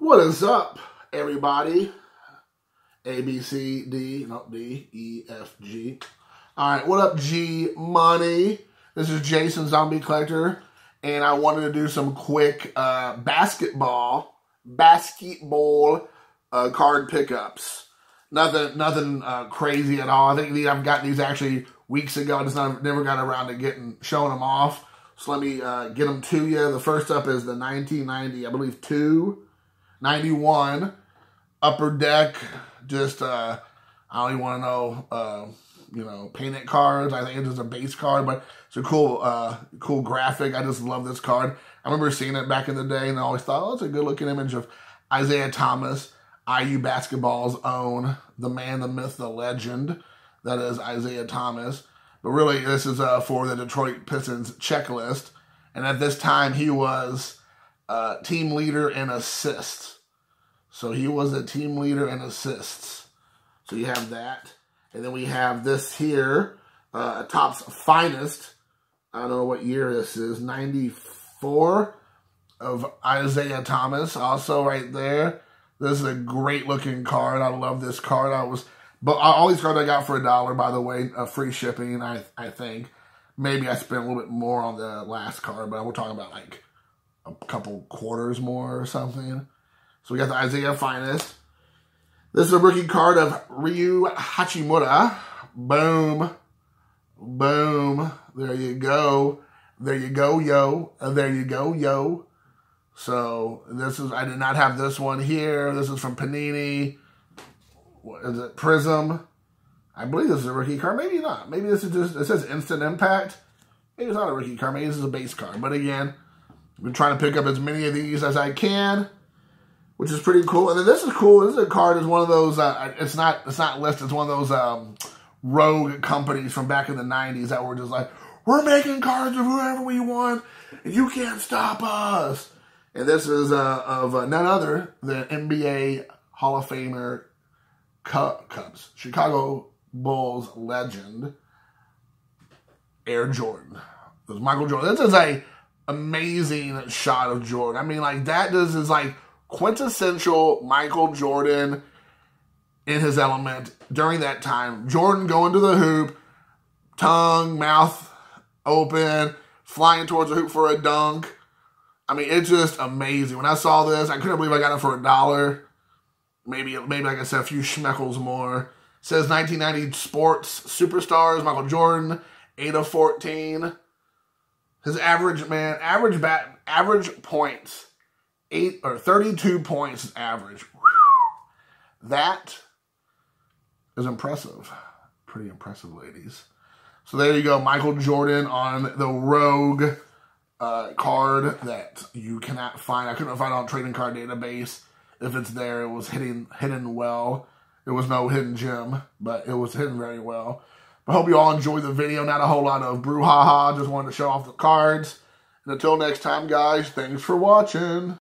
What is up, everybody? A, B, C, D, not D, E, F, G. All right, what up, G Money? This is Jason Zombie Collector, and I wanted to do some quick uh, basketball, basketball uh, card pickups. Nothing, nothing uh, crazy at all. I think I've gotten these actually weeks ago. I just not, never got around to getting showing them off. So let me uh, get them to you. The first up is the 1990, I believe, two. 91, Upper Deck, just, uh, I don't even want to know, uh, you know, painted cards. I think it's just a base card, but it's a cool, uh, cool graphic. I just love this card. I remember seeing it back in the day, and I always thought, oh, it's a good looking image of Isiah Thomas, IU basketball's own, the man, the myth, the legend. That is Isiah Thomas. But really, this is uh, for the Detroit Pistons checklist. And at this time, he was uh, team leader and assists. So he was a team leader and assists. So you have that. And then we have this here, uh, Topps Finest. I don't know what year this is, 94 of Isiah Thomas. Also right there. This is a great looking card. I love this card. I was, but all these cards I got for a dollar, by the way, uh, free shipping, I, I think. Maybe I spent a little bit more on the last card, but we're talking about like a couple quarters more or something. So we got the Isiah Finest. This is a rookie card of Rui Hachimura. Boom. Boom. There you go. There you go, yo. There you go, yo. So this is, I did not have this one here. This is from Panini. What is it? Prizm. I believe this is a rookie card. Maybe not. Maybe this is just, it says Instant Impact. Maybe it's not a rookie card. Maybe this is a base card. But again, I've been trying to pick up as many of these as I can, which is pretty cool. And then this is cool. This is a card is one of those. Uh, it's not. It's not listed. It's one of those um, rogue companies from back in the '90s that were just like, we're making cards of whoever we want, and you can't stop us. And this is uh, of uh, none other than NBA Hall of Famer Cubs, Chicago Bulls legend, Air Jordan. This is Michael Jordan. This is a amazing shot of Jordan. I mean, like that just is like quintessential Michael Jordan in his element during that time. Jordan going to the hoop, tongue, mouth open, flying towards the hoop for a dunk. I mean, it's just amazing. When I saw this, I couldn't believe I got it for a dollar. Maybe, maybe like I said, a few schmeckles more. It says 1990 sports superstars, Michael Jordan, 8 of 14. His average, man, average bat, average points, eight or 32 points average. That is impressive. Pretty impressive, ladies. So there you go, Michael Jordan on the Rogue uh, card that you cannot find. I couldn't find on trading card database. If it's there, it was hidden hidden well. It was no hidden gem, but it was hidden very well. I hope you all enjoyed the video. Not a whole lot of brouhaha. Just wanted to show off the cards. And until next time, guys, thanks for watching.